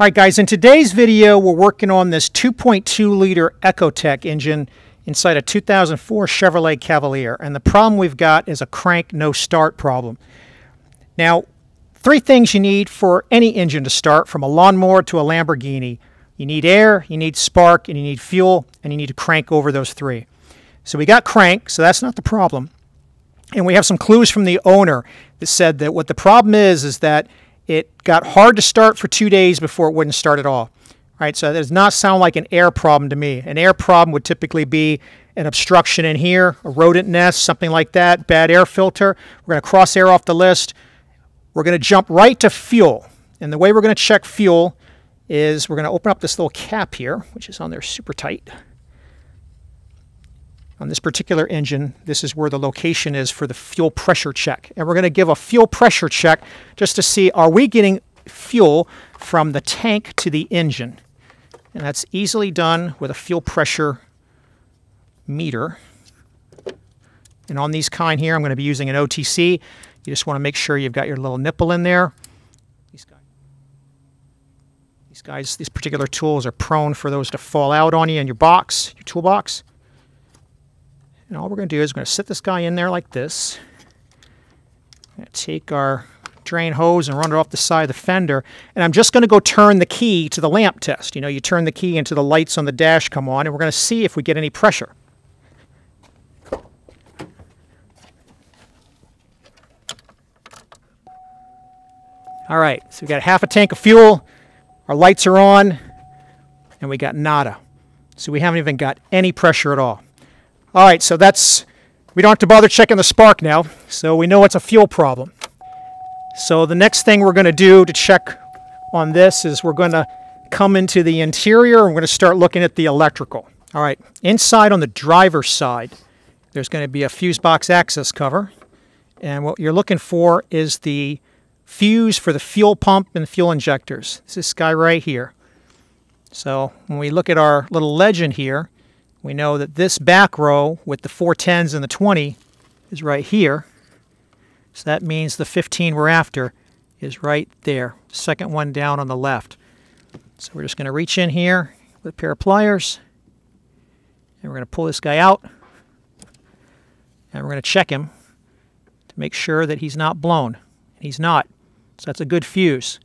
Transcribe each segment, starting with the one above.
All right, guys, in today's video, we're working on this 2.2 liter Ecotec engine inside a 2004 Chevrolet Cavalier. And the problem we've got is a crank no start problem. Now, three things you need for any engine to start from a lawnmower to a Lamborghini. You need air, you need spark, and you need fuel, and you need to crank over those three. So we got crank, so that's not the problem. And we have some clues from the owner that said that what the problem is is that it got hard to start for two days before it wouldn't start at all. Right, so that does not sound like an air problem to me. An air problem would typically be an obstruction in here, a rodent nest, something like that, bad air filter. We're going to cross air off the list. We're going to jump right to fuel. And the way we're going to check fuel is we're going to open up this little cap here, which is on there super tight. On this particular engine, this is where the location is for the fuel pressure check. And we're going to give a fuel pressure check just to see are we getting fuel from the tank to the engine. And that's easily done with a fuel pressure meter. And on these kind here, I'm going to be using an OTC. You just want to make sure you've got your little nipple in there. These guys, these guys, these particular tools are prone for those to fall out on you in your box, your toolbox. And all we're going to do is we're going to sit this guy in there like this. take our drain hose and run it off the side of the fender. And I'm just going to go turn the key to the lamp test. You know, you turn the key into the lights on the dash come on, and we're going to see if we get any pressure. All right, so we got half a tank of fuel. Our lights are on, and we got nada. So we haven't even got any pressure at all. All right, so that's, we don't have to bother checking the spark now, so we know it's a fuel problem. So the next thing we're going to do to check on this is we're going to come into the interior and we're going to start looking at the electrical. All right, inside on the driver's side, there's going to be a fuse box access cover. And what you're looking for is the fuse for the fuel pump and the fuel injectors. It's this guy right here. So when we look at our little legend here, we know that this back row with the 410s and the 20 is right here. So that means the 15 we're after is right there, second one down on the left. So we're just going to reach in here with a pair of pliers, and we're going to pull this guy out, and we're going to check him to make sure that he's not blown. And He's not, so that's a good fuse.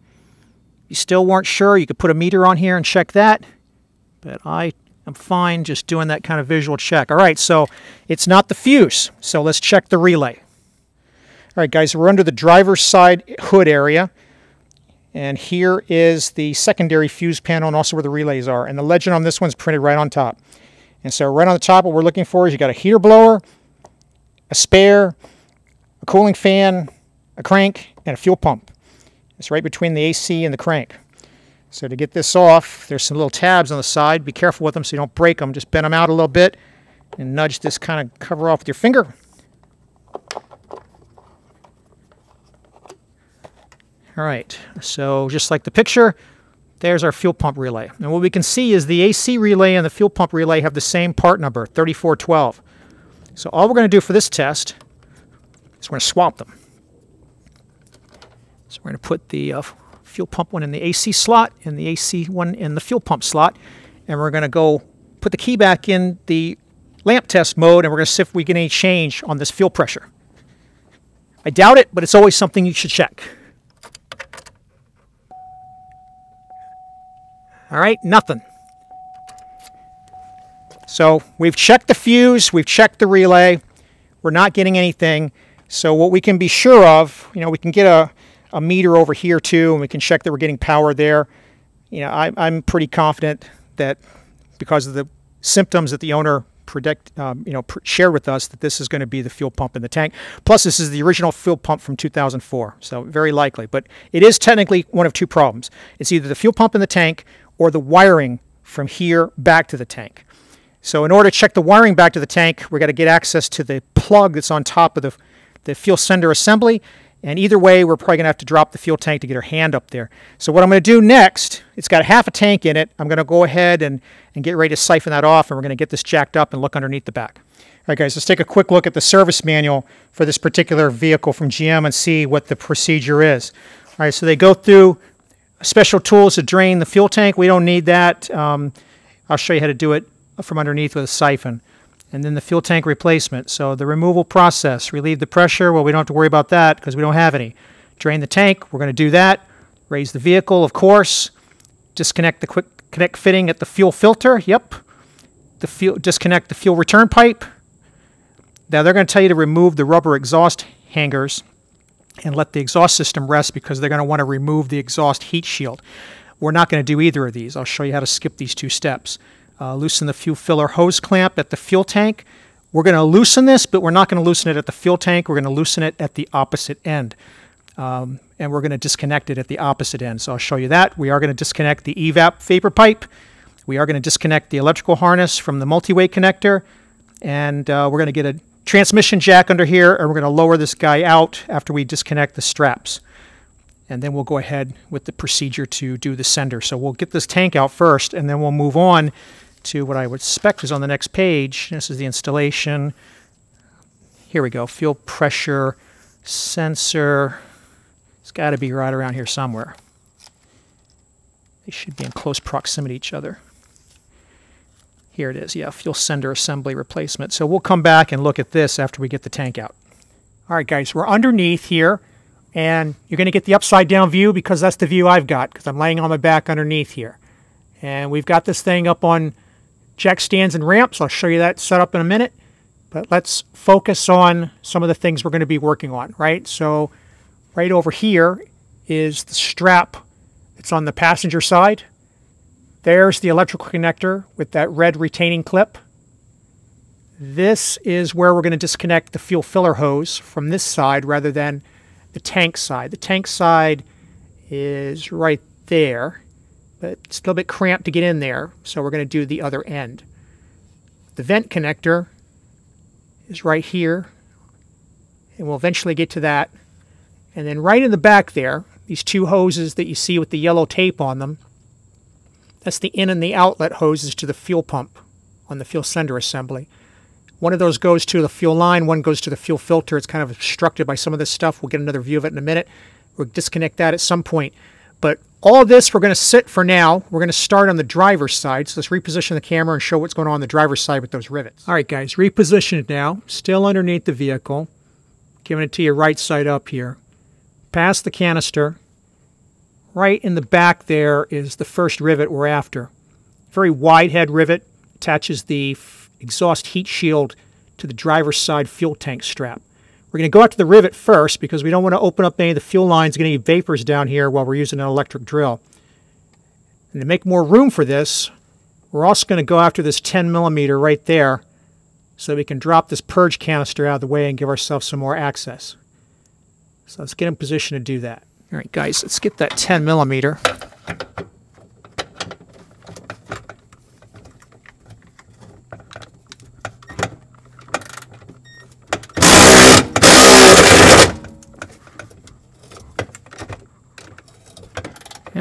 If you still weren't sure, you could put a meter on here and check that, but I I'm fine just doing that kind of visual check. All right, so it's not the fuse. So let's check the relay. All right, guys, we're under the driver's side hood area. And here is the secondary fuse panel and also where the relays are. And the legend on this one's printed right on top. And so right on the top, what we're looking for is you got a heater blower, a spare, a cooling fan, a crank, and a fuel pump. It's right between the AC and the crank. So to get this off, there's some little tabs on the side. Be careful with them so you don't break them. Just bend them out a little bit and nudge this kind of cover off with your finger. All right, so just like the picture, there's our fuel pump relay. And what we can see is the AC relay and the fuel pump relay have the same part number, 3412. So all we're going to do for this test is we're going to swap them. So we're going to put the uh, fuel pump one in the AC slot and the AC one in the fuel pump slot. And we're going to go put the key back in the lamp test mode and we're going to see if we get any change on this fuel pressure. I doubt it, but it's always something you should check. All right, nothing. So we've checked the fuse, we've checked the relay, we're not getting anything. So what we can be sure of, you know, we can get a, a meter over here too, and we can check that we're getting power there. You know, I, I'm pretty confident that because of the symptoms that the owner predict, um, you know, shared with us that this is going to be the fuel pump in the tank. Plus, this is the original fuel pump from 2004, so very likely. But it is technically one of two problems. It's either the fuel pump in the tank or the wiring from here back to the tank. So in order to check the wiring back to the tank, we've got to get access to the plug that's on top of the, the fuel sender assembly and either way, we're probably going to have to drop the fuel tank to get our hand up there. So what I'm going to do next, it's got half a tank in it. I'm going to go ahead and, and get ready to siphon that off, and we're going to get this jacked up and look underneath the back. All right, guys, let's take a quick look at the service manual for this particular vehicle from GM and see what the procedure is. All right, so they go through special tools to drain the fuel tank. We don't need that. Um, I'll show you how to do it from underneath with a siphon. And then the fuel tank replacement. So the removal process, relieve the pressure. Well, we don't have to worry about that because we don't have any. Drain the tank. We're going to do that. Raise the vehicle, of course. Disconnect the quick connect fitting at the fuel filter. Yep. The fuel, disconnect the fuel return pipe. Now they're going to tell you to remove the rubber exhaust hangers and let the exhaust system rest because they're going to want to remove the exhaust heat shield. We're not going to do either of these. I'll show you how to skip these two steps. Uh, loosen the fuel filler hose clamp at the fuel tank. We're going to loosen this, but we're not going to loosen it at the fuel tank. We're going to loosen it at the opposite end. Um, and we're going to disconnect it at the opposite end. So I'll show you that. We are going to disconnect the EVAP vapor pipe. We are going to disconnect the electrical harness from the multi-way connector. And uh, we're going to get a transmission jack under here, and we're going to lower this guy out after we disconnect the straps. And then we'll go ahead with the procedure to do the sender. So we'll get this tank out first, and then we'll move on to what I would expect is on the next page. This is the installation. Here we go, fuel pressure sensor. It's got to be right around here somewhere. They should be in close proximity to each other. Here it is, yeah, fuel sender assembly replacement. So we'll come back and look at this after we get the tank out. All right, guys, we're underneath here, and you're going to get the upside down view because that's the view I've got because I'm laying on my back underneath here. And we've got this thing up on jack stands and ramps. I'll show you that setup in a minute. But let's focus on some of the things we're going to be working on, right? So right over here is the strap that's on the passenger side. There's the electrical connector with that red retaining clip. This is where we're going to disconnect the fuel filler hose from this side rather than the tank side. The tank side is right there, it's a little bit cramped to get in there, so we're going to do the other end. The vent connector is right here, and we'll eventually get to that. And then right in the back there, these two hoses that you see with the yellow tape on them, that's the in and the outlet hoses to the fuel pump on the fuel sender assembly. One of those goes to the fuel line, one goes to the fuel filter. It's kind of obstructed by some of this stuff. We'll get another view of it in a minute. We'll disconnect that at some point. But all this we're going to sit for now. We're going to start on the driver's side. So let's reposition the camera and show what's going on on the driver's side with those rivets. All right, guys, repositioned now. Still underneath the vehicle. Giving it to you right side up here. Past the canister. Right in the back there is the first rivet we're after. Very wide head rivet, attaches the exhaust heat shield to the driver's side fuel tank strap. We're going to go to the rivet first because we don't want to open up any of the fuel lines, get any vapors down here while we're using an electric drill. And to make more room for this, we're also going to go after this 10 millimeter right there so we can drop this purge canister out of the way and give ourselves some more access. So let's get in position to do that. All right, guys, let's get that 10 millimeter.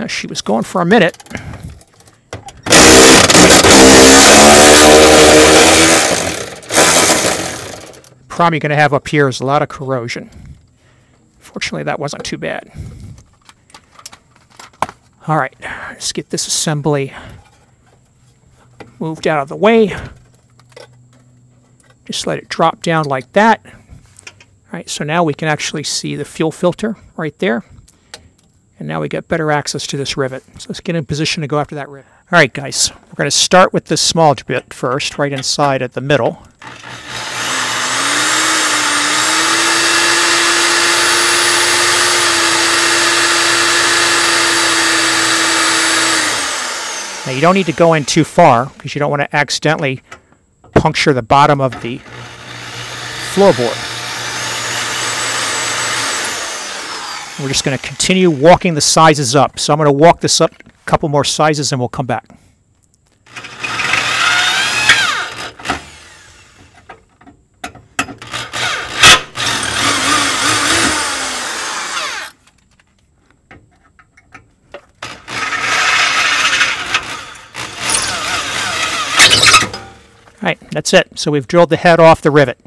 She was going for a minute. Problem you're going to have up here is a lot of corrosion. Fortunately, that wasn't too bad. All right, let's get this assembly moved out of the way. Just let it drop down like that. All right, so now we can actually see the fuel filter right there. And now we get better access to this rivet. So let's get in position to go after that rivet. All right, guys, we're going to start with this small bit first, right inside at the middle. Now you don't need to go in too far because you don't want to accidentally puncture the bottom of the floorboard. We're just going to continue walking the sizes up. So I'm going to walk this up a couple more sizes and we'll come back. All right, that's it. So we've drilled the head off the rivet.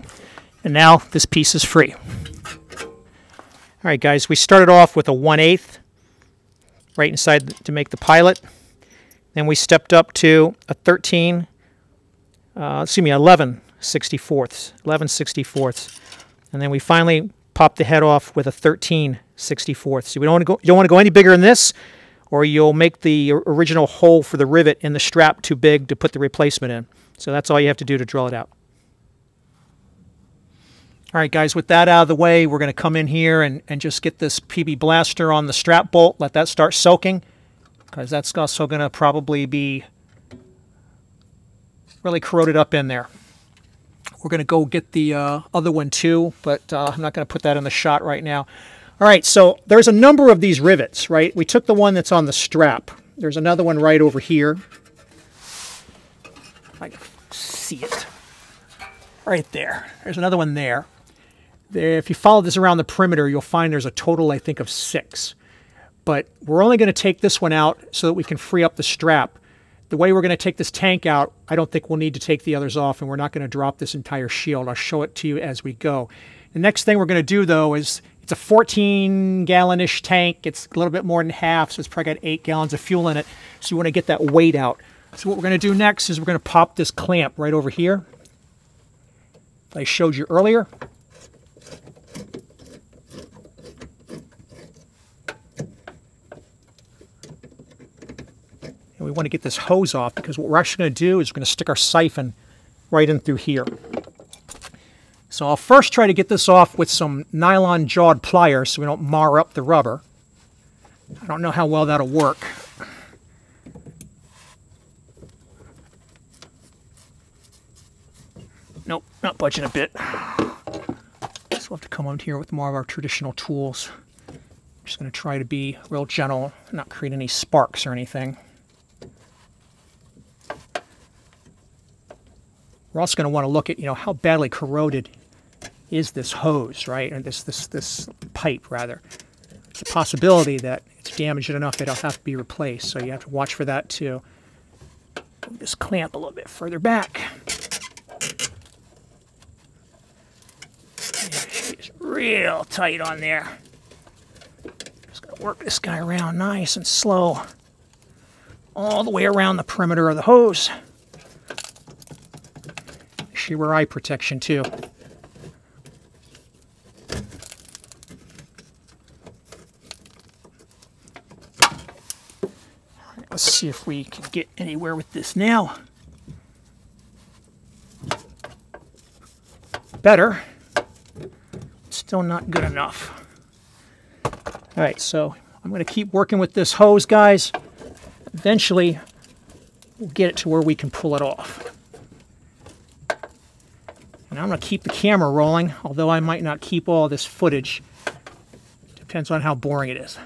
And now this piece is free. All right, guys, we started off with a 1 8 right inside to make the pilot. Then we stepped up to a 13, uh, excuse me, 11 64ths, 11 64ths. And then we finally popped the head off with a 13 64ths. So we don't want to go, you don't want to go any bigger than this, or you'll make the original hole for the rivet in the strap too big to put the replacement in. So that's all you have to do to drill it out. All right, guys, with that out of the way, we're going to come in here and, and just get this PB Blaster on the strap bolt, let that start soaking, because that's also going to probably be really corroded up in there. We're going to go get the uh, other one too, but uh, I'm not going to put that in the shot right now. All right, so there's a number of these rivets, right? We took the one that's on the strap. There's another one right over here. I can see it. Right there. There's another one there. If you follow this around the perimeter, you'll find there's a total, I think, of six. But we're only going to take this one out so that we can free up the strap. The way we're going to take this tank out, I don't think we'll need to take the others off, and we're not going to drop this entire shield. I'll show it to you as we go. The next thing we're going to do, though, is it's a 14 gallon-ish tank. It's a little bit more than half, so it's probably got eight gallons of fuel in it. So you want to get that weight out. So what we're going to do next is we're going to pop this clamp right over here. I showed you earlier. We want to get this hose off because what we're actually going to do is we're going to stick our siphon right in through here. So I'll first try to get this off with some nylon jawed pliers so we don't mar up the rubber. I don't know how well that'll work. Nope, not budging a bit. So we'll have to come on here with more of our traditional tools. I'm just going to try to be real gentle, not create any sparks or anything. We're also going to want to look at, you know, how badly corroded is this hose, right? Or this this this pipe rather. It's a possibility that it's damaged enough it'll have to be replaced. So you have to watch for that too. Move this clamp a little bit further back. It's real tight on there. Just gotta work this guy around nice and slow. All the way around the perimeter of the hose. Sure wear eye protection too. Let's see if we can get anywhere with this now. Better. Still not good enough. All right, so I'm going to keep working with this hose, guys. Eventually, we'll get it to where we can pull it off. I'm going to keep the camera rolling, although I might not keep all this footage. Depends on how boring it is.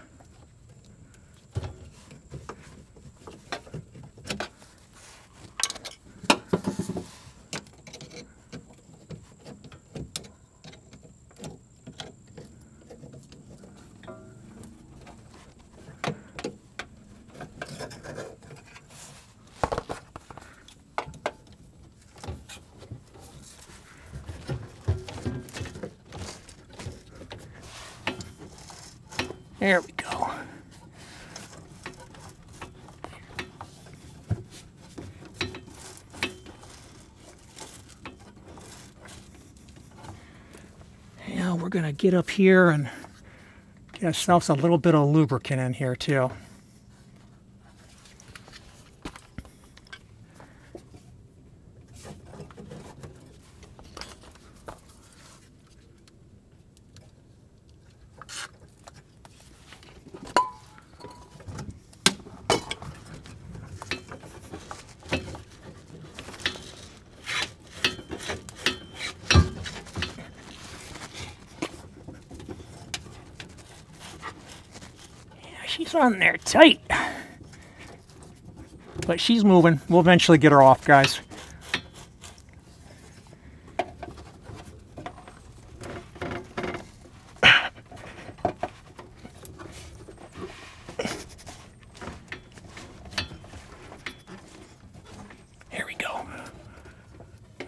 There we go. Now we're going to get up here and get ourselves a little bit of lubricant in here too. She's on there tight. But she's moving. We'll eventually get her off, guys. Here we go. All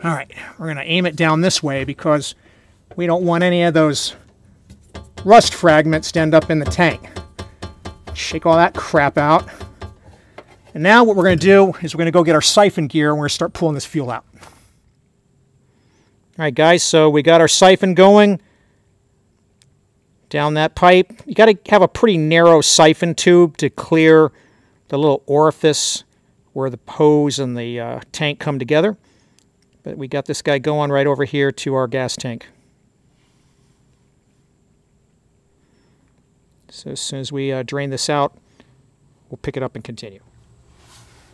right, we're going to aim it down this way because we don't want any of those rust fragments to end up in the tank. Shake all that crap out. And now what we're going to do is we're going to go get our siphon gear and we're going to start pulling this fuel out. All right, guys, so we got our siphon going down that pipe. You got to have a pretty narrow siphon tube to clear the little orifice where the hose and the uh, tank come together. But we got this guy going right over here to our gas tank. So as soon as we uh, drain this out, we'll pick it up and continue.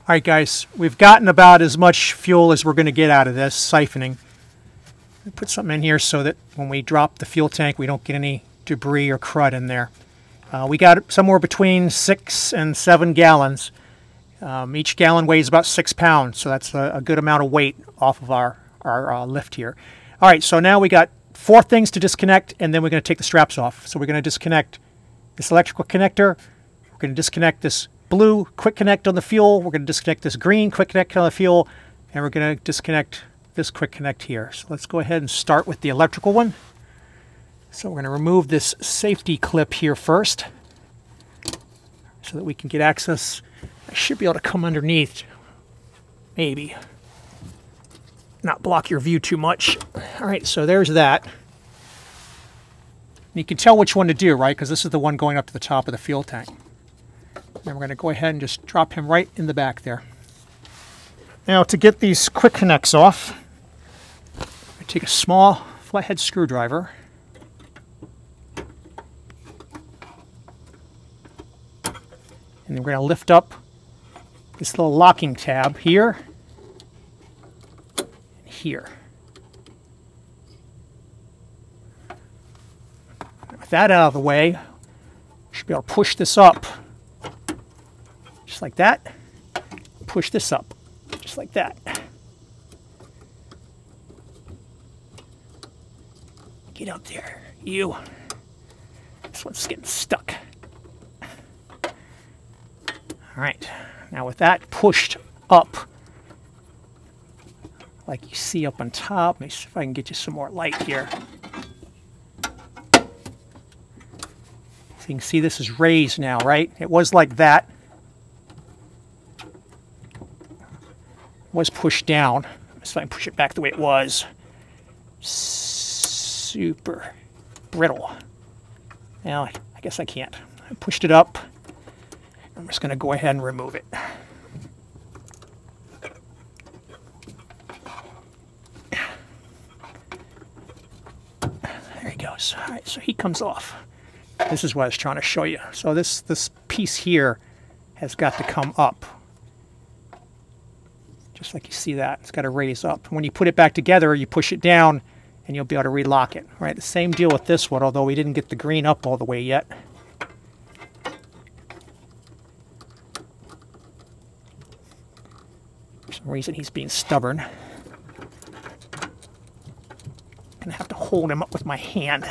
All right, guys, we've gotten about as much fuel as we're going to get out of this siphoning. Put something in here so that when we drop the fuel tank, we don't get any debris or crud in there. Uh, we got somewhere between six and seven gallons. Um, each gallon weighs about six pounds, so that's a, a good amount of weight off of our, our uh, lift here. All right, so now we got four things to disconnect, and then we're going to take the straps off. So we're going to disconnect this electrical connector. We're going to disconnect this blue quick connect on the fuel. We're going to disconnect this green quick connect on the fuel, and we're going to disconnect this quick connect here. So let's go ahead and start with the electrical one. So we're going to remove this safety clip here first so that we can get access. I should be able to come underneath, maybe. Not block your view too much. All right, so there's that. And you can tell which one to do, right? Because this is the one going up to the top of the fuel tank. And we're going to go ahead and just drop him right in the back there. Now to get these quick connects off, I take a small flathead screwdriver and then we're going to lift up this little locking tab here and here. That out of the way, should be able to push this up just like that. Push this up, just like that. Get up there, you. This one's getting stuck. All right, now with that pushed up, like you see up on top, let me see if I can get you some more light here. You can see this is raised now, right? It was like that. was pushed down. Let's try and push it back the way it was. Super brittle. Now, I guess I can't. I pushed it up. I'm just going to go ahead and remove it. There he goes. All right, so he comes off. This is what I was trying to show you. So this, this piece here has got to come up just like you see that. It's got to raise up. When you put it back together, you push it down and you'll be able to relock it. Right, the same deal with this one, although we didn't get the green up all the way yet. For some reason he's being stubborn. Gonna have to hold him up with my hand.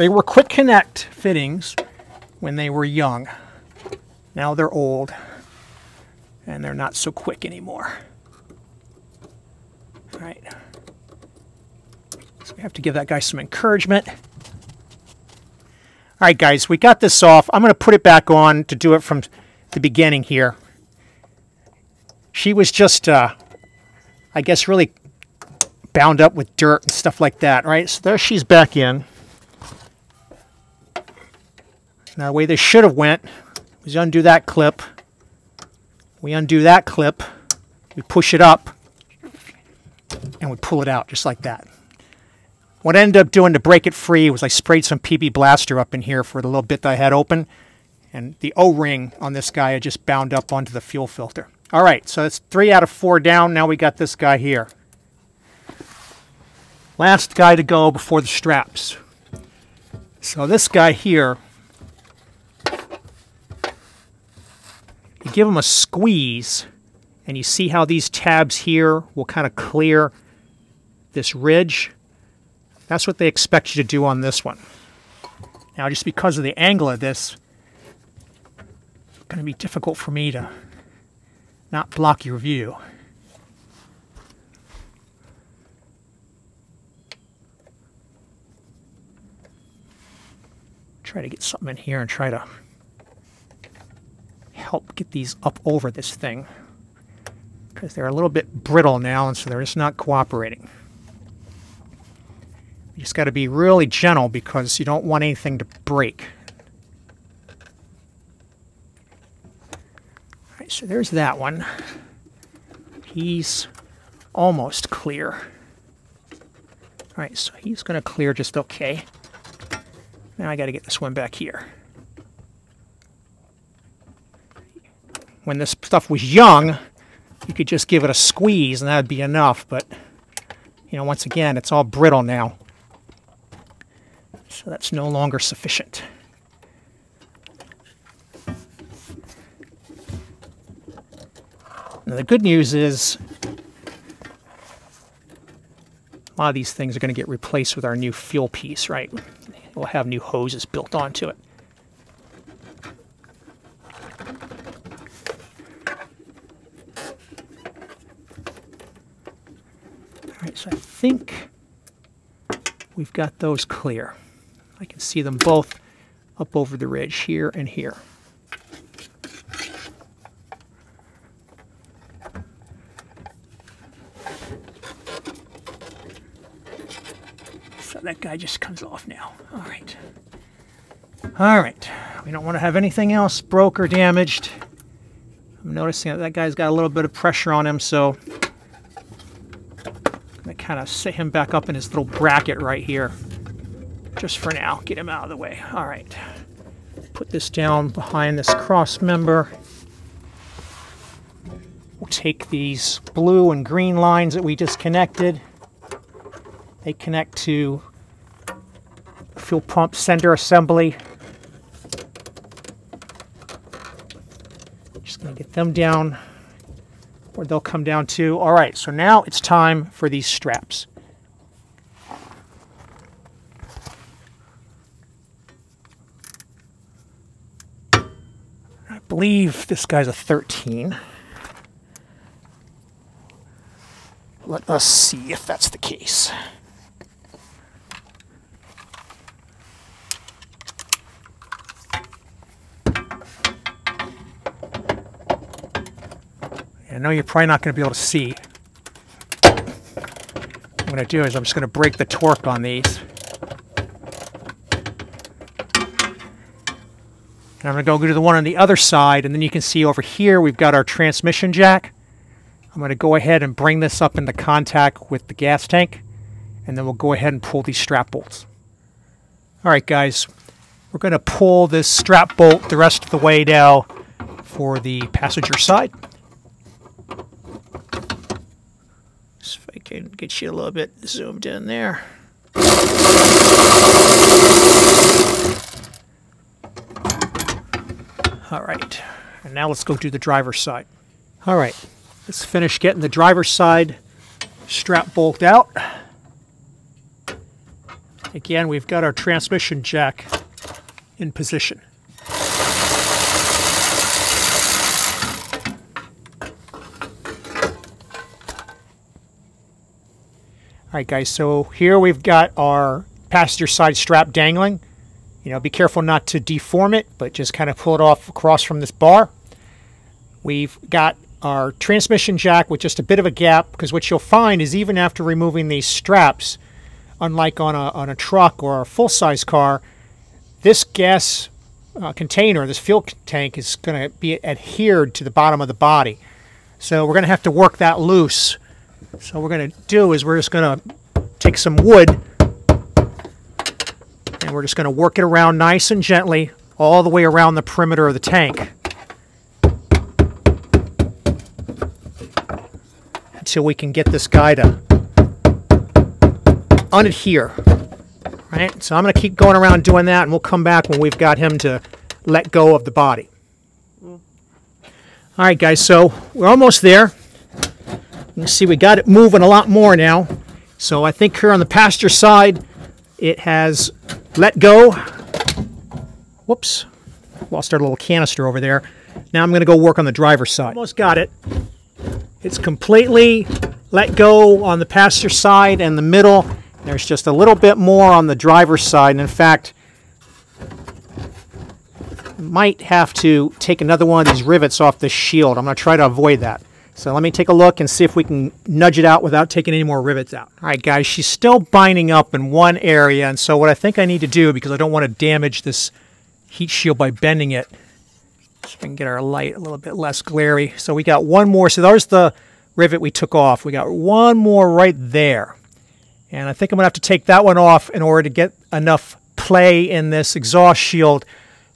They were quick connect fittings when they were young. Now they're old and they're not so quick anymore. All right. So we have to give that guy some encouragement. All right, guys, we got this off. I'm going to put it back on to do it from the beginning here. She was just, uh, I guess, really bound up with dirt and stuff like that, right? So there she's back in. Now the way this should have went was undo that clip. We undo that clip. We push it up. And we pull it out just like that. What I ended up doing to break it free was I sprayed some PB Blaster up in here for the little bit that I had open. And the O-ring on this guy had just bound up onto the fuel filter. All right, so that's three out of four down. Now we got this guy here. Last guy to go before the straps. So this guy here you give them a squeeze, and you see how these tabs here will kind of clear this ridge. That's what they expect you to do on this one. Now, just because of the angle of this, it's going to be difficult for me to not block your view. Try to get something in here and try to help get these up over this thing because they're a little bit brittle now and so they're just not cooperating. You just got to be really gentle because you don't want anything to break. All right, so there's that one. He's almost clear. All right, so he's going to clear just okay. Now I got to get this one back here. When this stuff was young, you could just give it a squeeze and that'd be enough, but you know, once again, it's all brittle now. So that's no longer sufficient. Now the good news is a lot of these things are going to get replaced with our new fuel piece, right? We'll have new hoses built onto it. So I think we've got those clear. I can see them both up over the ridge here and here. So that guy just comes off now. All right. All right. We don't want to have anything else broke or damaged. I'm noticing that that guy's got a little bit of pressure on him, so kind of set him back up in his little bracket right here just for now. Get him out of the way. All right. Put this down behind this cross member. We'll take these blue and green lines that we just connected. They connect to fuel pump sender assembly. Just to get them down where they'll come down to. All right, so now it's time for these straps. I believe this guy's a 13. Let us see if that's the case. I know you're probably not going to be able to see. What I'm going to do is I'm just going to break the torque on these. And I'm going to go to the one on the other side, and then you can see over here we've got our transmission jack. I'm going to go ahead and bring this up into contact with the gas tank, and then we'll go ahead and pull these strap bolts. All right, guys, we're going to pull this strap bolt the rest of the way now for the passenger side. So if I can get you a little bit zoomed in there. All right, and now let's go do the driver's side. All right, let's finish getting the driver's side strap bolt out. Again, we've got our transmission jack in position. All right, guys, so here we've got our passenger side strap dangling. You know, be careful not to deform it, but just kind of pull it off across from this bar. We've got our transmission jack with just a bit of a gap because what you'll find is even after removing these straps, unlike on a, on a truck or a full-size car, this gas uh, container, this fuel tank, is going to be adhered to the bottom of the body. So we're going to have to work that loose. So what we're going to do is we're just going to take some wood and we're just going to work it around nice and gently all the way around the perimeter of the tank. Until we can get this guy to unadhere. Right? So I'm going to keep going around doing that and we'll come back when we've got him to let go of the body. Mm. All right, guys, so we're almost there. You see we got it moving a lot more now. So I think here on the passenger side, it has let go. Whoops, lost our little canister over there. Now I'm going to go work on the driver's side. Almost got it. It's completely let go on the passenger side and the middle. There's just a little bit more on the driver's side. And in fact, Might have to take another one of these rivets off the shield. I'm going to try to avoid that. So let me take a look and see if we can nudge it out without taking any more rivets out. All right, guys, she's still binding up in one area, and so what I think I need to do, because I don't want to damage this heat shield by bending it, so we can get our light a little bit less glary. So we got one more. So there's the rivet we took off. We got one more right there. And I think I'm going to have to take that one off in order to get enough play in this exhaust shield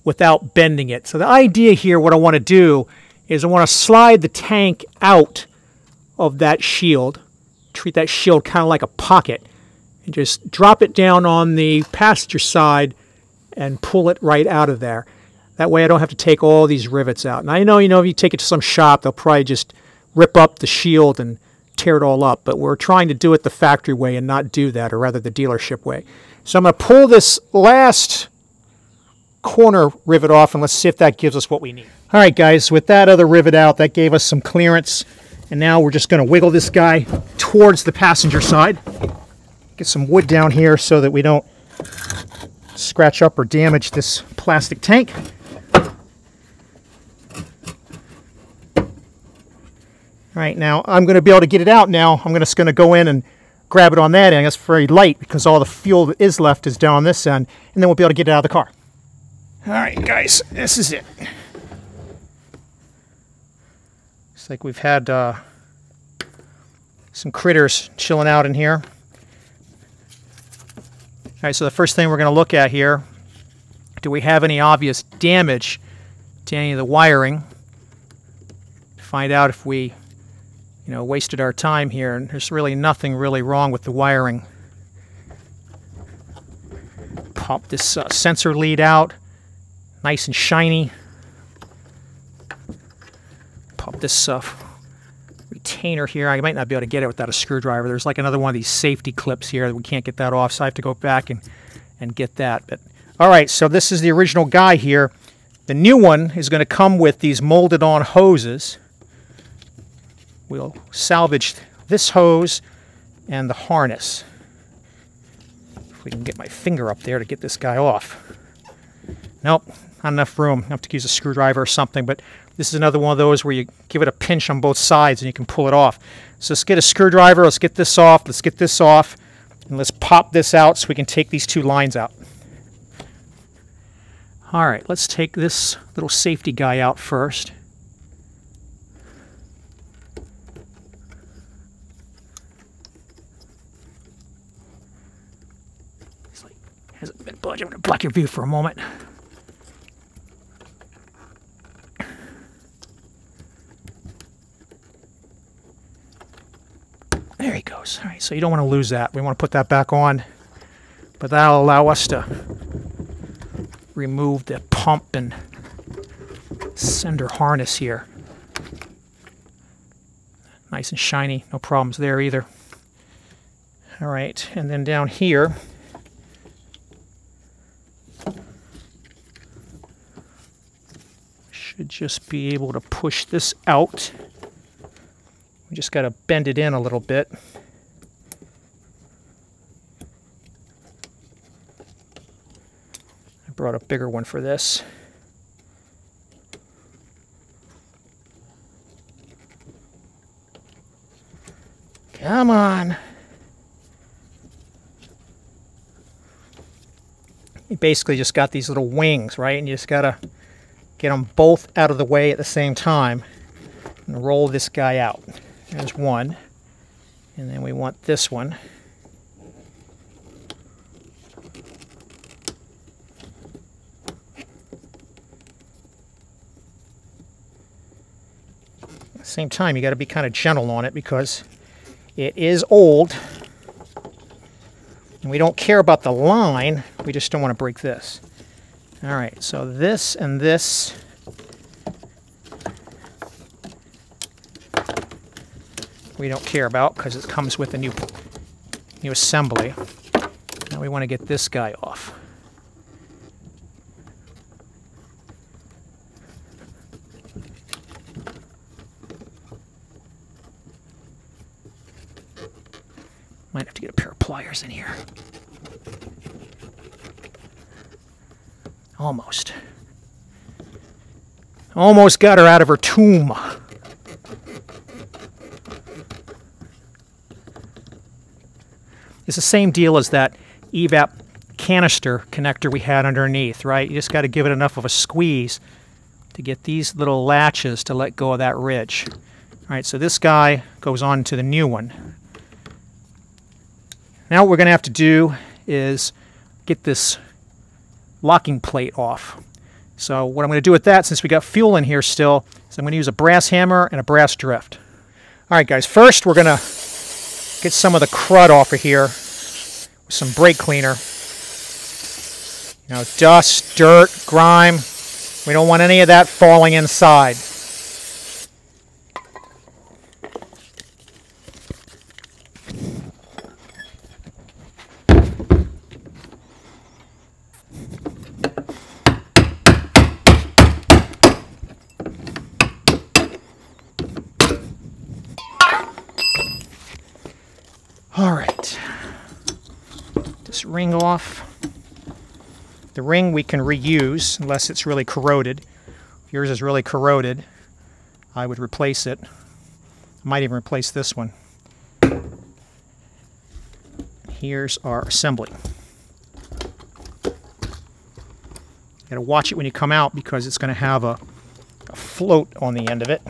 without bending it. So the idea here, what I want to do is I want to slide the tank out of that shield, treat that shield kind of like a pocket, and just drop it down on the passenger side and pull it right out of there. That way I don't have to take all these rivets out. And I know, you know, if you take it to some shop, they'll probably just rip up the shield and tear it all up, but we're trying to do it the factory way and not do that, or rather the dealership way. So I'm going to pull this last corner rivet off and let's see if that gives us what we need. All right, guys, with that other rivet out, that gave us some clearance. And now we're just going to wiggle this guy towards the passenger side. Get some wood down here so that we don't scratch up or damage this plastic tank. All right, now I'm going to be able to get it out now. I'm just going to go in and grab it on that end. It's very light because all the fuel that is left is down on this end, and then we'll be able to get it out of the car. All right, guys, this is it. Looks like we've had uh, some critters chilling out in here. All right, so the first thing we're going to look at here, do we have any obvious damage to any of the wiring? Find out if we you know, wasted our time here, and there's really nothing really wrong with the wiring. Pop this uh, sensor lead out, nice and shiny. Pop this uh, retainer here. I might not be able to get it without a screwdriver. There's like another one of these safety clips here that we can't get that off, so I have to go back and, and get that. But All right, so this is the original guy here. The new one is going to come with these molded on hoses we'll salvage this hose and the harness. If we can get my finger up there to get this guy off. Nope, not enough room. I have to use a screwdriver or something, but this is another one of those where you give it a pinch on both sides and you can pull it off. So let's get a screwdriver, let's get this off, let's get this off, and let's pop this out so we can take these two lines out. All right, let's take this little safety guy out first. hasn't been. I'm to block your view for a moment. There he goes. All right, so you don't want to lose that. We want to put that back on, but that'll allow us to remove the pump and sender harness here. Nice and shiny, no problems there either. All right, and then down here, should just be able to push this out. We just got to bend it in a little bit. I brought a bigger one for this. Come on. You basically just got these little wings, right? And you just got to get them both out of the way at the same time and roll this guy out. There's one. And then we want this one. At the same time, you got to be kind of gentle on it because it is old. And we don't care about the line, we just don't want to break this. All right, so this and this we don't care about because it comes with a new, new assembly. Now we want to get this guy off. Might have to get a pair of pliers in here. Almost Almost got her out of her tomb. It's the same deal as that evap canister connector we had underneath, right? You just got to give it enough of a squeeze to get these little latches to let go of that ridge. All right, so this guy goes on to the new one. Now what we're going to have to do is get this locking plate off. So what I'm going to do with that, since we got fuel in here still, is I'm going to use a brass hammer and a brass drift. All right, guys, first we're going to get some of the crud off of here some brake cleaner. You dust, dirt, grime. We don't want any of that falling inside. All right. This ring off. The ring we can reuse unless it's really corroded. If yours is really corroded, I would replace it. I might even replace this one. Here's our assembly. You gotta watch it when you come out because it's gonna have a, a float on the end of it.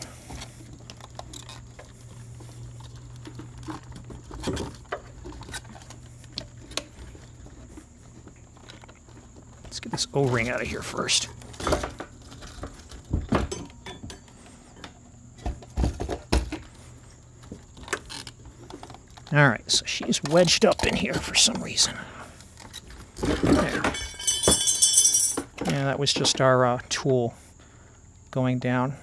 this O-ring out of here first. All right, so she's wedged up in here for some reason. There. Yeah, that was just our uh, tool going down.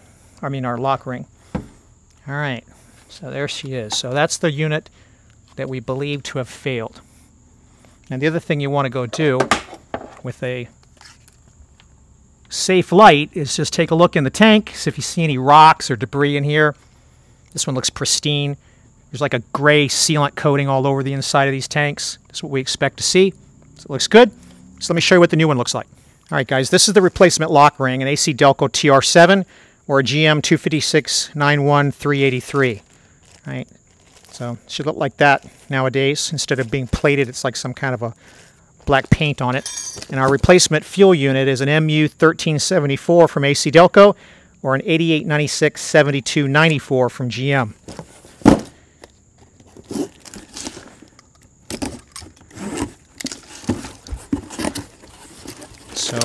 I mean, our lock ring. All right, so there she is. So that's the unit that we believe to have failed. And the other thing you want to go do with a safe light is just take a look in the tank, see if you see any rocks or debris in here. This one looks pristine. There's like a gray sealant coating all over the inside of these tanks. That's what we expect to see. So it looks good. So let me show you what the new one looks like. All right, guys, this is the replacement lock ring, an AC Delco TR7 or a GM 256 91 383. Right, so it should look like that nowadays. Instead of being plated, it's like some kind of a black paint on it. And our replacement fuel unit is an MU1374 from AC Delco or an 8896 7294 from GM. So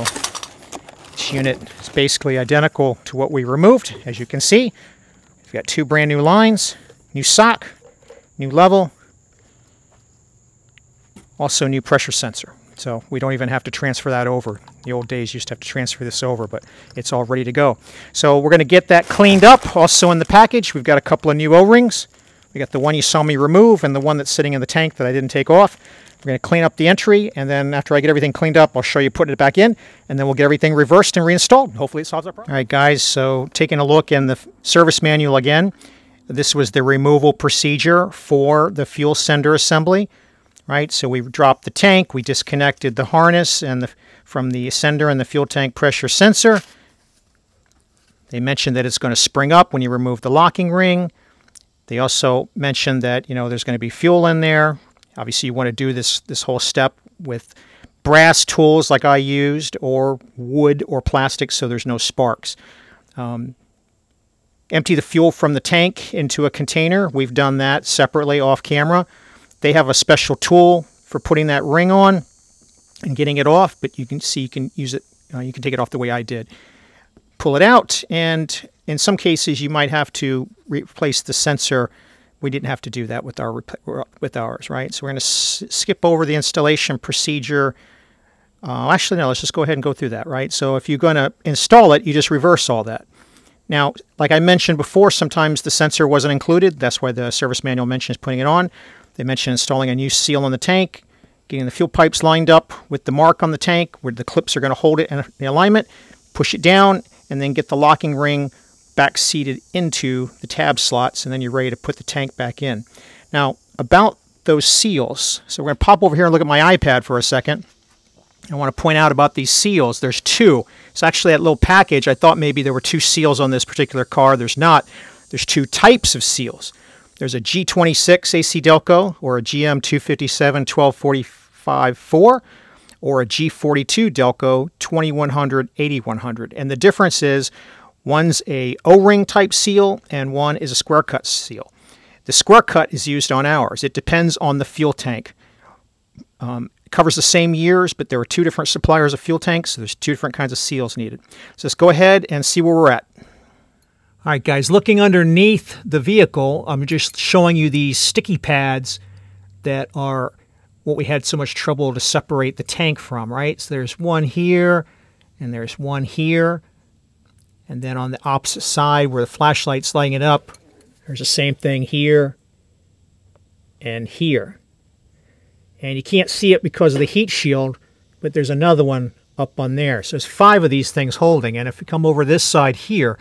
this unit is basically identical to what we removed, as you can see. We've got two brand new lines, new sock, new level, also new pressure sensor. So we don't even have to transfer that over. The old days used to have to transfer this over, but it's all ready to go. So we're going to get that cleaned up. Also in the package, we've got a couple of new O-rings. We got the one you saw me remove and the one that's sitting in the tank that I didn't take off. We're going to clean up the entry, and then after I get everything cleaned up, I'll show you putting it back in, and then we'll get everything reversed and reinstalled. Hopefully it solves our problem. All right, guys, so taking a look in the service manual again, this was the removal procedure for the fuel sender assembly right? So we dropped the tank, we disconnected the harness and the, from the sender and the fuel tank pressure sensor. They mentioned that it's going to spring up when you remove the locking ring. They also mentioned that you know there's going to be fuel in there. Obviously, you want to do this this whole step with brass tools like I used, or wood or plastic, so there's no sparks. Um, empty the fuel from the tank into a container. We've done that separately off camera. They have a special tool for putting that ring on and getting it off, but you can see you can use it, uh, you can take it off the way I did. Pull it out, and in some cases you might have to replace the sensor. We didn't have to do that with our with ours, right? So we're going to skip over the installation procedure. Uh, actually, no, let's just go ahead and go through that, right? So if you're going to install it, you just reverse all that. Now, like I mentioned before, sometimes the sensor wasn't included. That's why the service manual mentions putting it on. They mentioned installing a new seal on the tank, getting the fuel pipes lined up with the mark on the tank where the clips are going to hold it in the alignment, push it down, and then get the locking ring back seated into the tab slots, and then you're ready to put the tank back in. Now, about those seals, so we're going to pop over here and look at my iPad for a second. I want to point out about these seals. There's two. It's actually that little package. I thought maybe there were two seals on this particular car. There's not. There's two types of seals. There's a G26 AC Delco or a GM 257 1245 4 or a G42 Delco 2100 8100. And the difference is one's a O-ring type seal and one is a square cut seal. The square cut is used on ours. It depends on the fuel tank. Um, covers the same years, but there are two different suppliers of fuel tanks, so there's two different kinds of seals needed. So let's go ahead and see where we're at. All right, guys, looking underneath the vehicle, I'm just showing you these sticky pads that are what we had so much trouble to separate the tank from, right? So there's one here, and there's one here, and then on the opposite side where the flashlight's lighting it up, there's the same thing here and here. And you can't see it because of the heat shield, but there's another one up on there. So there's five of these things holding. And if we come over this side here,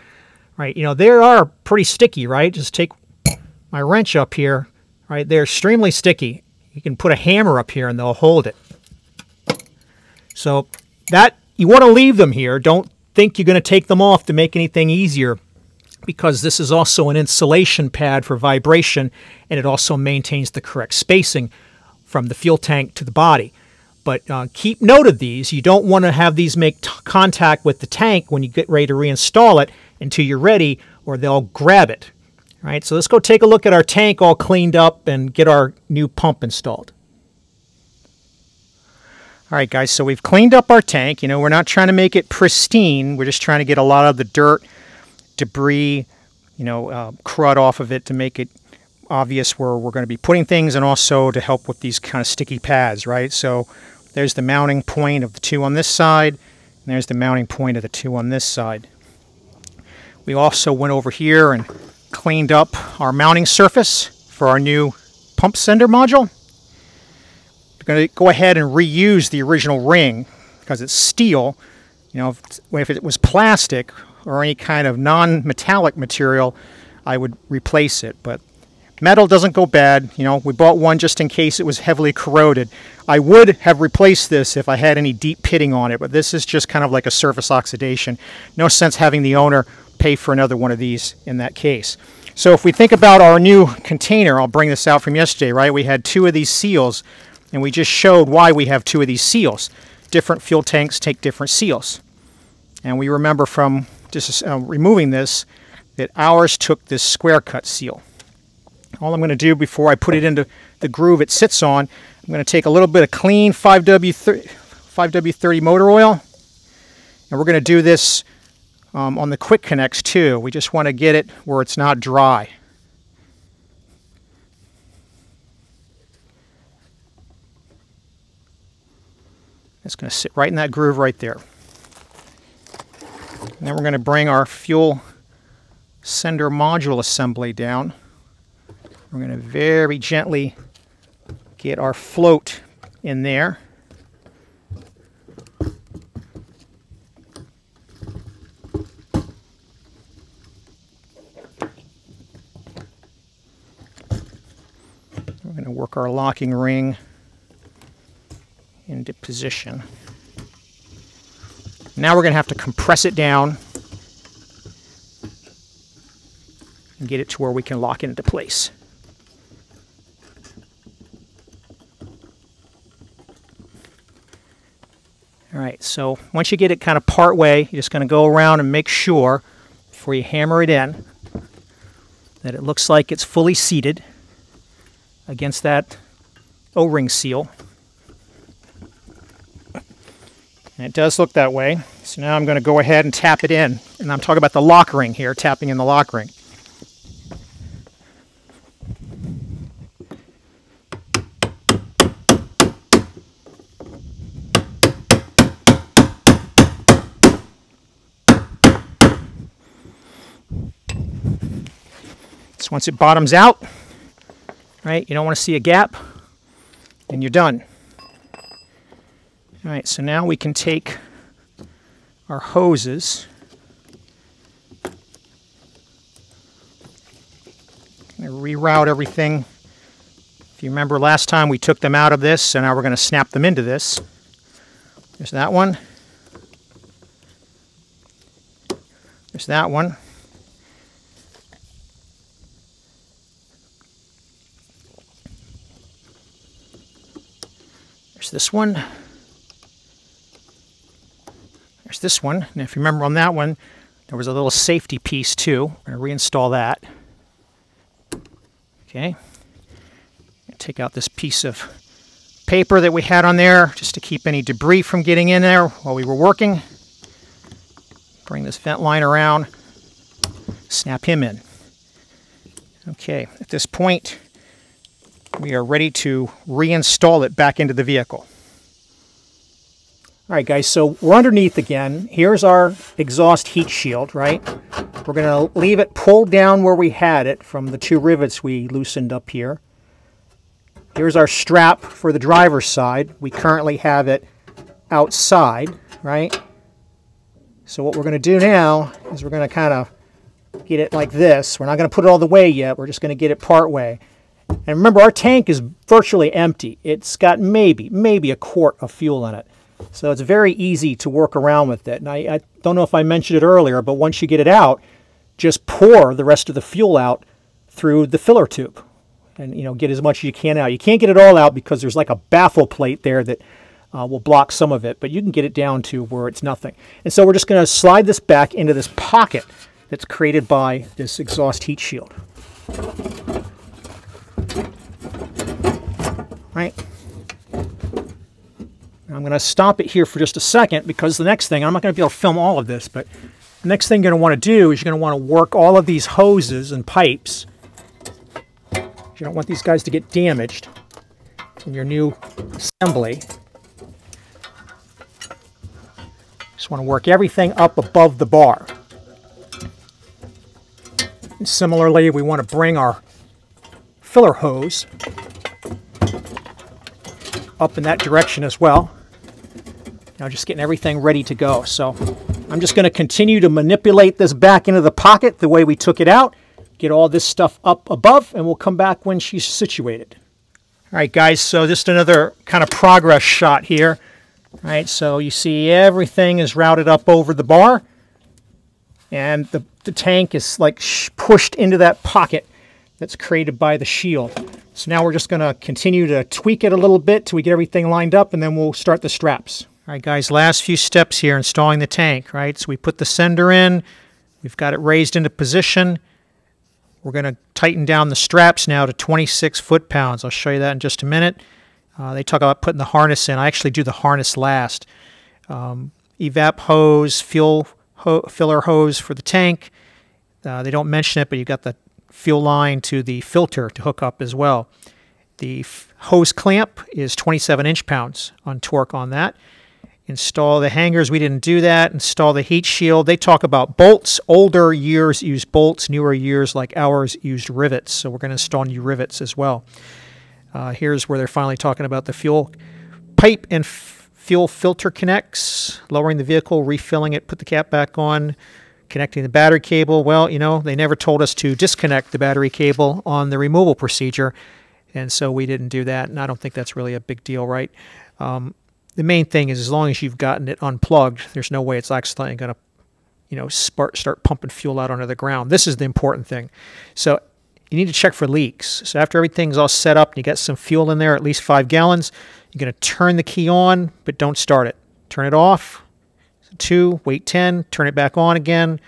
right, you know, they are pretty sticky, right? Just take my wrench up here, right? They're extremely sticky. You can put a hammer up here and they'll hold it. So that, you want to leave them here. Don't think you're going to take them off to make anything easier because this is also an insulation pad for vibration and it also maintains the correct spacing from the fuel tank to the body. But uh, keep note of these. You don't want to have these make contact with the tank when you get ready to reinstall it until you're ready or they'll grab it. All right, so let's go take a look at our tank all cleaned up and get our new pump installed. All right, guys, so we've cleaned up our tank. You know, we're not trying to make it pristine. We're just trying to get a lot of the dirt debris, you know, uh, crud off of it to make it obvious where we're going to be putting things and also to help with these kind of sticky pads, right? So there's the mounting point of the two on this side, and there's the mounting point of the two on this side. We also went over here and cleaned up our mounting surface for our new pump sender module. We're going to go ahead and reuse the original ring because it's steel. You know, if, it was plastic, or any kind of non-metallic material, I would replace it. But metal doesn't go bad. You know, we bought one just in case it was heavily corroded. I would have replaced this if I had any deep pitting on it, but this is just kind of like a surface oxidation. No sense having the owner pay for another one of these in that case. So if we think about our new container, I'll bring this out from yesterday, right? We had two of these seals, and we just showed why we have two of these seals. Different fuel tanks take different seals. And we remember from just uh, removing this, that ours took this square cut seal. All I'm going to do before I put it into the groove it sits on, I'm going to take a little bit of clean 5W30, 5W30 motor oil, and we're going to do this um, on the quick connects too. We just want to get it where it's not dry. It's going to sit right in that groove right there. Then we're going to bring our fuel sender module assembly down. We're going to very gently get our float in there. Our locking ring into position. Now we're going to have to compress it down and get it to where we can lock it into place. All right, so once you get it kind of part way, you're just going to go around and make sure before you hammer it in that it looks like it's fully seated against that O-ring seal. And it does look that way. So now I'm going to go ahead and tap it in. And I'm talking about the lock ring here, tapping in the lock ring. So once it bottoms out, right, you don't want to see a gap, and you're done. All right, so now we can take our hoses. reroute everything. If you remember last time we took them out of this, so now we're going to snap them into this. There's that one. There's that one. This one. There's this one. And if you remember on that one, there was a little safety piece too. I'm going to reinstall that. Okay. Take out this piece of paper that we had on there just to keep any debris from getting in there while we were working. Bring this vent line around. Snap him in. Okay, at this point, we are ready to reinstall it back into the vehicle. All right, guys, so we're underneath again. Here's our exhaust heat shield, right? We're going to leave it pulled down where we had it from the two rivets we loosened up here. Here's our strap for the driver's side. We currently have it outside, right? So what we're going to do now is we're going to kind of get it like this. We're not going to put it all the way yet. We're just going to get it part way. And remember, our tank is virtually empty. It's got maybe, maybe a quart of fuel in it. So it's very easy to work around with it. And I, I don't know if I mentioned it earlier, but once you get it out, just pour the rest of the fuel out through the filler tube and you know get as much as you can out. You can't get it all out because there's like a baffle plate there that uh, will block some of it, but you can get it down to where it's nothing. And so we're just going to slide this back into this pocket that's created by this exhaust heat shield. Right. I'm going to stop it here for just a second because the next thing, I'm not going to be able to film all of this, but the next thing you're going to want to do is you're going to want to work all of these hoses and pipes. You don't want these guys to get damaged in your new assembly. Just want to work everything up above the bar. And similarly, we want to bring our filler hose up in that direction as well. Now just getting everything ready to go. So I'm just going to continue to manipulate this back into the pocket the way we took it out. Get all this stuff up above and we'll come back when she's situated. All right, guys, so just another kind of progress shot here. All right, so you see everything is routed up over the bar and the, the tank is like pushed into that pocket that's created by the shield. So now we're just going to continue to tweak it a little bit till we get everything lined up and then we'll start the straps. All right, guys, last few steps here, installing the tank, right? So we put the sender in, we've got it raised into position. We're going to tighten down the straps now to 26 foot-pounds. I'll show you that in just a minute. Uh, they talk about putting the harness in. I actually do the harness last. Um, evap hose, fuel ho filler hose for the tank. Uh, they don't mention it, but you've got the fuel line to the filter to hook up as well. The hose clamp is 27 inch-pounds on torque on that. Install the hangers, we didn't do that. Install the heat shield. They talk about bolts. Older years used bolts, newer years like ours used rivets. So we're going to install new rivets as well. Uh, here's where they're finally talking about the fuel pipe and fuel filter connects, lowering the vehicle, refilling it, put the cap back on, connecting the battery cable. Well, you know, they never told us to disconnect the battery cable on the removal procedure, and so we didn't do that, and I don't think that's really a big deal, right? Um, the main thing is as long as you've gotten it unplugged, there's no way it's actually going to, you know, start, start pumping fuel out onto the ground. This is the important thing. So you need to check for leaks. So after everything's all set up and you get some fuel in there, at least five gallons, you're going to turn the key on, but don't start it. Turn it off. Two, wait 10, turn it back on again.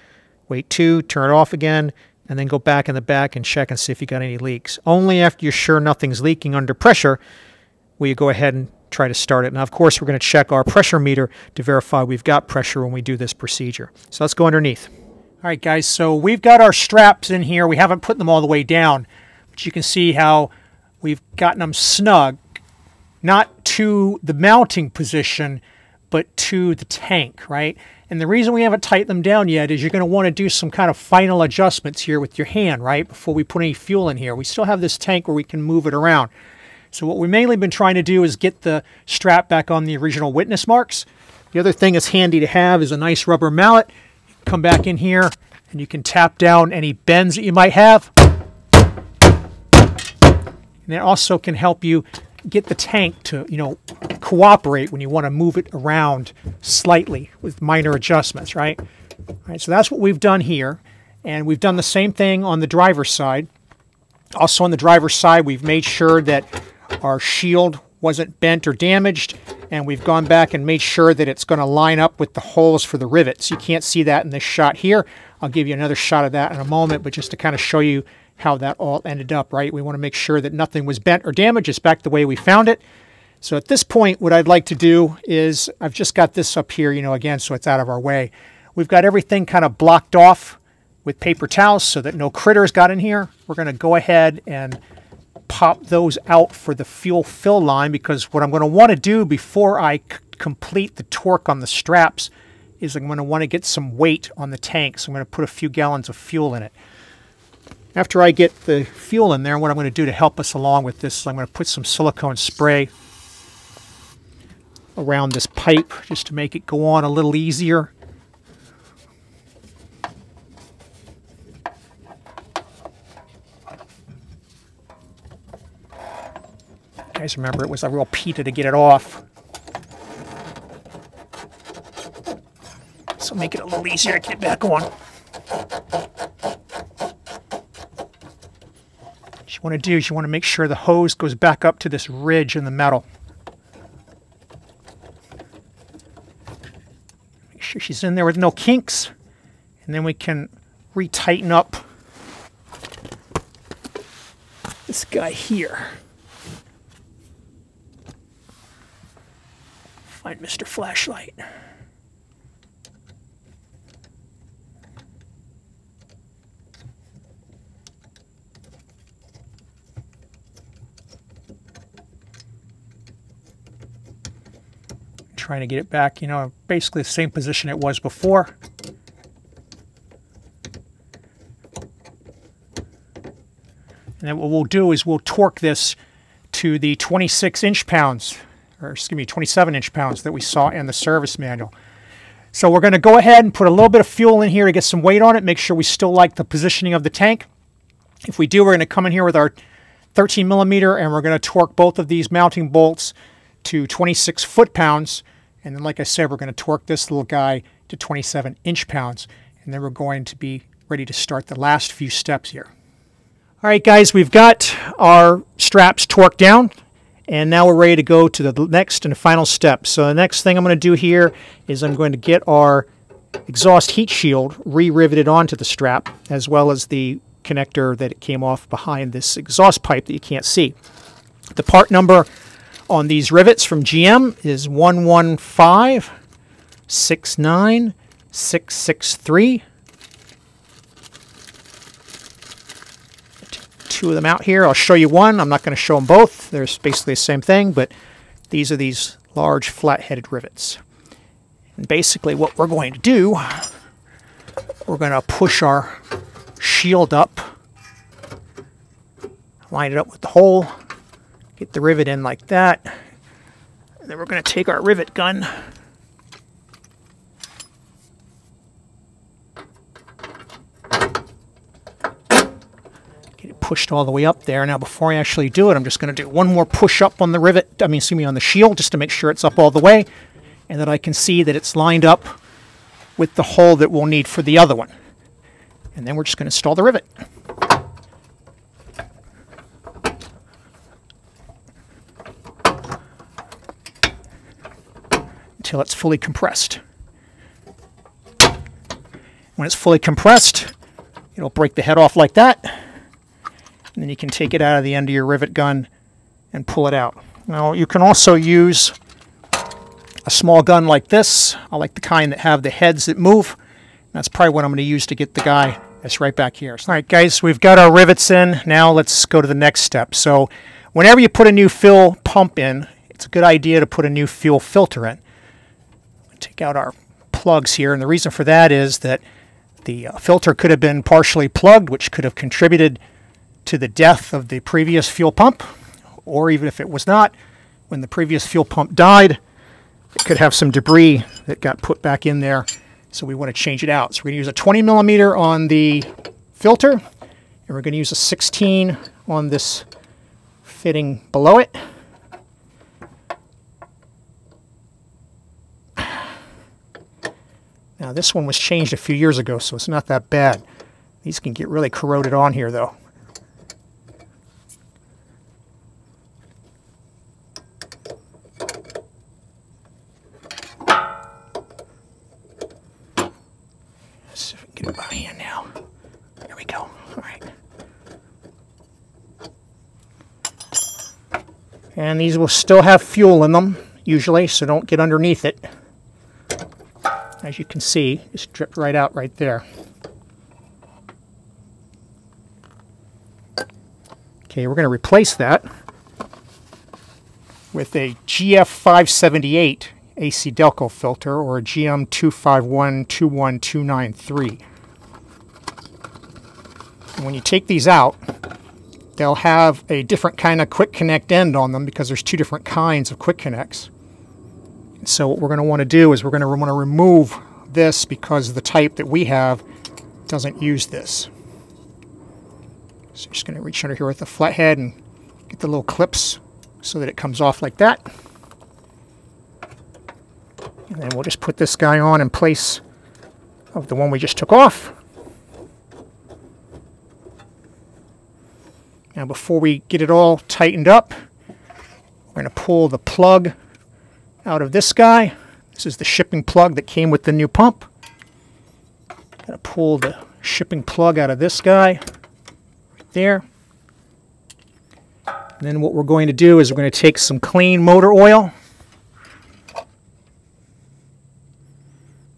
Wait two, turn it off again, and then go back in the back and check and see if you got any leaks. Only after you're sure nothing's leaking under pressure will you go ahead and try to start it. Now, of course, we're going to check our pressure meter to verify we've got pressure when we do this procedure. So let's go underneath. All right, guys, so we've got our straps in here. We haven't put them all the way down, but you can see how we've gotten them snug, not to the mounting position, but to the tank, right? And the reason we haven't tightened them down yet is you're going to want to do some kind of final adjustments here with your hand, right, before we put any fuel in here. We still have this tank where we can move it around. So what we've mainly been trying to do is get the strap back on the original witness marks. The other thing that's handy to have is a nice rubber mallet. Come back in here and you can tap down any bends that you might have. And it also can help you get the tank to, you know, cooperate when you want to move it around slightly with minor adjustments, right? All right, so that's what we've done here. And we've done the same thing on the driver's side. Also on the driver's side, we've made sure that our shield wasn't bent or damaged, and we've gone back and made sure that it's going to line up with the holes for the rivets. You can't see that in this shot here. I'll give you another shot of that in a moment, but just to kind of show you how that all ended up, right? We want to make sure that nothing was bent or damaged. It's back the way we found it. So at this point, what I'd like to do is, I've just got this up here, you know, again, so it's out of our way. We've got everything kind of blocked off with paper towels so that no critters got in here. We're going to go ahead and pop those out for the fuel fill line because what I'm going to want to do before I complete the torque on the straps is I'm going to want to get some weight on the tank. So I'm going to put a few gallons of fuel in it. After I get the fuel in there, what I'm going to do to help us along with this is I'm going to put some silicone spray around this pipe just to make it go on a little easier. guys remember it was a real pita to get it off. So make it a little easier to get back on. You want to do is you want to make sure the hose goes back up to this ridge in the metal. Make sure she's in there with no kinks. And then we can retighten up this guy here. Find Mr. Flashlight. Trying to get it back, you know, basically the same position it was before. And then what we'll do is we'll torque this to the 26 inch pounds or excuse me, 27 inch pounds that we saw in the service manual. So we're going to go ahead and put a little bit of fuel in here to get some weight on it, make sure we still like the positioning of the tank. If we do, we're going to come in here with our 13 millimeter and we're going to torque both of these mounting bolts to 26 foot-pounds. And then, like I said, we're going to torque this little guy to 27 inch pounds. And then we're going to be ready to start the last few steps here. All right, guys, we've got our straps torqued down. And now we're ready to go to the next and final step. So the next thing I'm going to do here is I'm going to get our exhaust heat shield re-riveted onto the strap, as well as the connector that it came off behind this exhaust pipe that you can't see. The part number on these rivets from GM is 11569663 two of them out here. I'll show you one. I'm not going to show them both. They're basically the same thing, but these are these large flat-headed rivets. And basically what we're going to do, we're going to push our shield up, line it up with the hole, get the rivet in like that, and then we're going to take our rivet gun Get it pushed all the way up there. Now, before I actually do it, I'm just going to do one more push up on the rivet, I mean, excuse me, on the shield, just to make sure it's up all the way, and that I can see that it's lined up with the hole that we'll need for the other one. And then we're just going to install the rivet. Until it's fully compressed. When it's fully compressed, it'll break the head off like that. And then you can take it out of the end of your rivet gun and pull it out. Now you can also use a small gun like this. I like the kind that have the heads that move. That's probably what I'm going to use to get the guy that's right back here. All right, guys, we've got our rivets in. Now let's go to the next step. So whenever you put a new fuel pump in, it's a good idea to put a new fuel filter in. Take out our plugs here, and the reason for that is that the uh, filter could have been partially plugged, which could have contributed to the death of the previous fuel pump, or even if it was not, when the previous fuel pump died, it could have some debris that got put back in there. So we want to change it out. So we're going to use a 20 millimeter on the filter, and we're going to use a 16 on this fitting below it. Now this one was changed a few years ago, so it's not that bad. These can get really corroded on here though. Let's see if we can get it by hand now. There we go. All right. And these will still have fuel in them, usually, so don't get underneath it. As you can see, it's dripped right out right there. Okay, we're going to replace that with a GF578 AC Delco filter or a GM25121293. And when you take these out, they'll have a different kind of quick connect end on them because there's two different kinds of quick connects. So what we're going to want to do is we're going to want to remove this because the type that we have doesn't use this. So I'm just going to reach under here with the flathead and get the little clips so that it comes off like that. And then we'll just put this guy on in place of the one we just took off. Now before we get it all tightened up, we're going to pull the plug out of this guy. This is the shipping plug that came with the new pump. Got to pull the shipping plug out of this guy right there. And then what we're going to do is we're going to take some clean motor oil.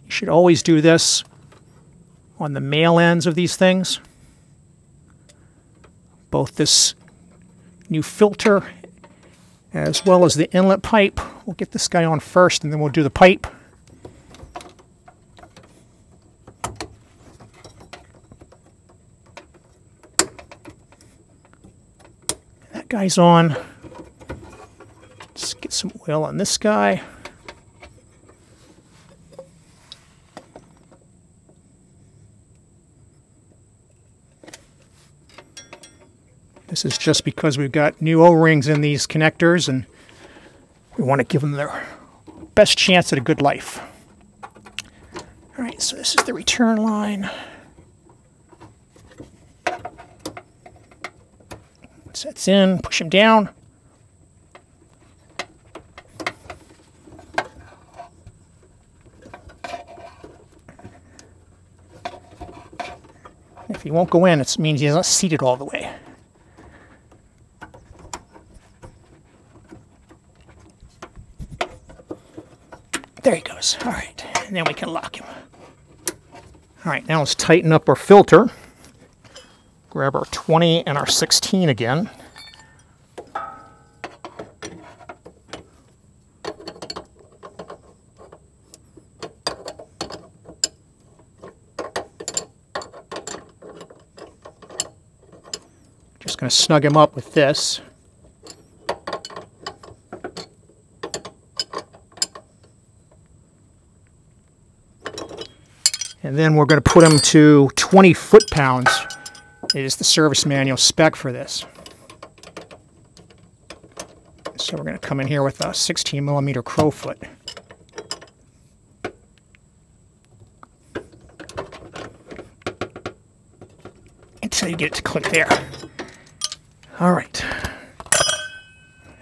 You should always do this on the male ends of these things. Both this new filter as well as the inlet pipe. We'll get this guy on first and then we'll do the pipe. That guy's on. Let's get some oil on this guy. This is just because we've got new O-rings in these connectors and we want to give them their best chance at a good life. All right, so this is the return line. Sets in, push him down. If he won't go in, it means he's not seated all the way. Goes. All right, and then we can lock him. All right, now let's tighten up our filter. Grab our 20 and our 16 again. Just going to snug him up with this. And then we're going to put them to 20 foot-pounds. It is the service manual spec for this. So we're going to come in here with a 16 millimeter crowfoot. Until you get it to click there. All right.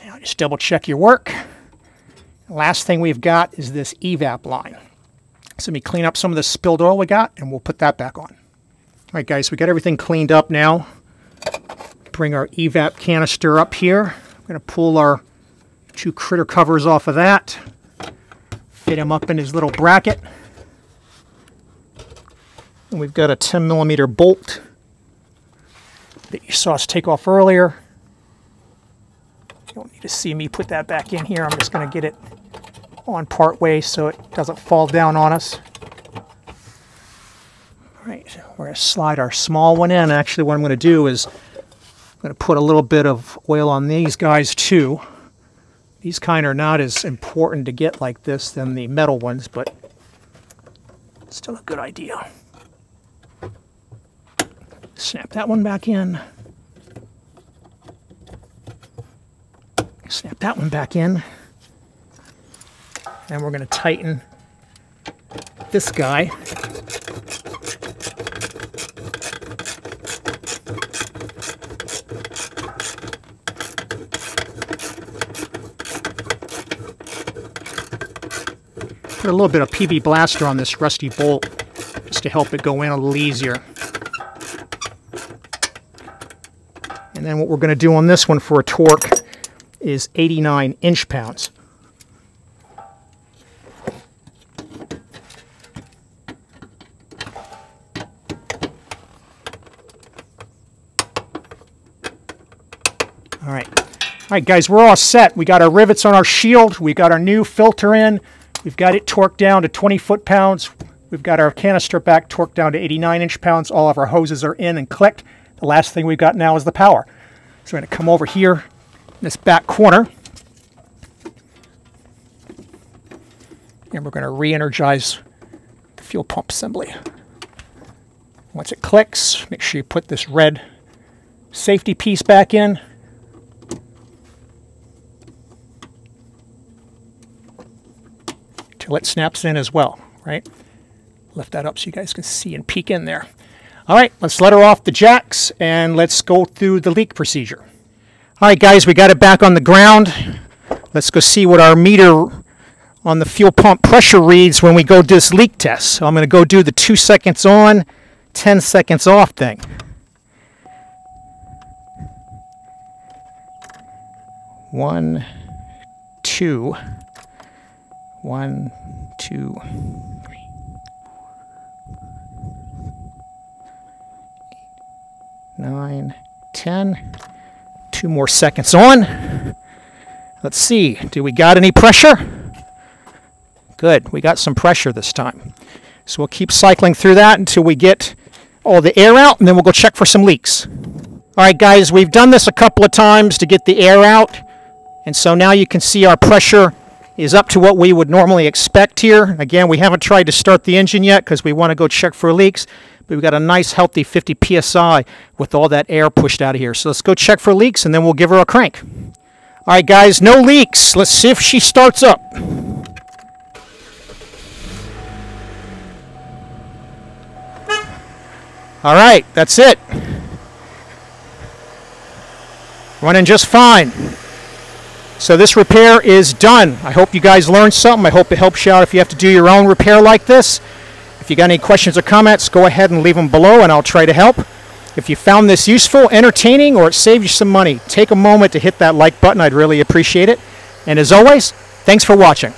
Now just double check your work. Last thing we've got is this evap line. So let me clean up some of the spilled oil we got, and we'll put that back on. All right, guys, we got everything cleaned up now. Bring our evap canister up here. I'm going to pull our two critter covers off of that. Fit him up in his little bracket. And we've got a 10 millimeter bolt that you saw us take off earlier. You don't need to see me put that back in here. I'm just going to get it on part way so it doesn't fall down on us. All right, we're to slide our small one in. Actually, what I'm going to do is I'm going to put a little bit of oil on these guys too. These kind are not as important to get like this than the metal ones, but still a good idea. Snap that one back in. Snap that one back in. And we're going to tighten this guy. Put a little bit of PB Blaster on this rusty bolt just to help it go in a little easier. And then what we're going to do on this one for a torque is 89 inch All right, guys, we're all set. We got our rivets on our shield. We got our new filter in. We've got it torqued down to 20 foot-pounds. We've got our canister back torqued down to 89 inch-pounds. All of our hoses are in and clicked. The last thing we've got now is the power. So we're going to come over here in this back corner. And we're going to re-energize the fuel pump assembly. Once it clicks, make sure you put this red safety piece back in. Till it snaps in as well, right? Lift that up so you guys can see and peek in there. All right, let's let her off the jacks and let's go through the leak procedure. All right, guys, we got it back on the ground. Let's go see what our meter on the fuel pump pressure reads when we go do this leak test. So I'm going to go do the two seconds on, 10 seconds off thing. One, two. One, two, three. Nine, ten. Two more seconds on. Let's see, do we got any pressure? Good, we got some pressure this time. So we'll keep cycling through that until we get all the air out, and then we'll go check for some leaks. All right, guys, we've done this a couple of times to get the air out, and so now you can see our pressure is up to what we would normally expect here. Again, we haven't tried to start the engine yet because we want to go check for leaks, but we've got a nice healthy 50 psi with all that air pushed out of here. So let's go check for leaks and then we'll give her a crank. All right, guys, no leaks. Let's see if she starts up. All right, that's it. Running just fine. So this repair is done. I hope you guys learned something. I hope it helps you out if you have to do your own repair like this. If you got any questions or comments, go ahead and leave them below and I'll try to help. If you found this useful, entertaining, or it saved you some money, take a moment to hit that like button. I'd really appreciate it. And as always, thanks for watching.